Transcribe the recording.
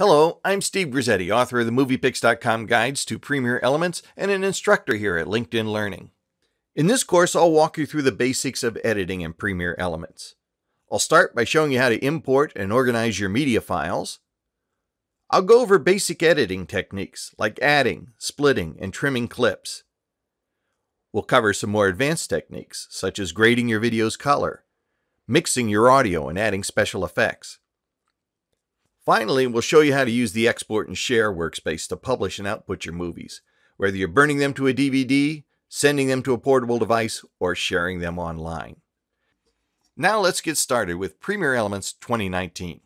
Hello, I'm Steve Grisetti, author of the Muvipix.com guides to Premiere Elements and an instructor here at LinkedIn Learning. In this course, I'll walk you through the basics of editing in Premiere Elements. I'll start by showing you how to import and organize your media files. I'll go over basic editing techniques like adding, splitting, and trimming clips. We'll cover some more advanced techniques, such as grading your video's color, mixing your audio, and adding special effects. Finally, we'll show you how to use the Export and Share workspace to publish and output your movies, whether you're burning them to a DVD, sending them to a portable device, or sharing them online. Now let's get started with Premiere Elements 2019.